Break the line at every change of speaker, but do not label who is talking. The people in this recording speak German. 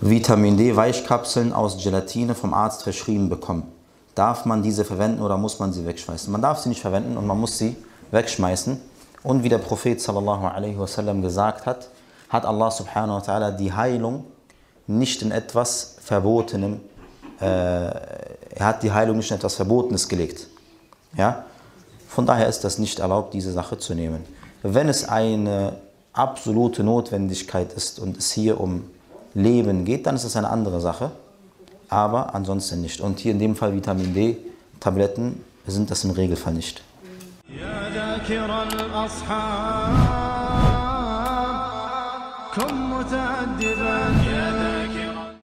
Vitamin D Weichkapseln aus Gelatine vom Arzt verschrieben bekommen. Darf man diese verwenden oder muss man sie wegschmeißen? Man darf sie nicht verwenden und man muss sie wegschmeißen. Und wie der Prophet sallallahu alaihi wasallam gesagt hat, hat Allah subhanahu wa ta'ala die Heilung nicht in etwas Verbotenem, äh, er hat die Heilung nicht in etwas Verbotenes gelegt. Ja? Von daher ist das nicht erlaubt, diese Sache zu nehmen. Wenn es eine absolute Notwendigkeit ist und es hier um Leben geht, dann ist das eine andere Sache. Aber ansonsten nicht. Und hier in dem Fall Vitamin D, Tabletten sind das im Regelfall nicht.
يا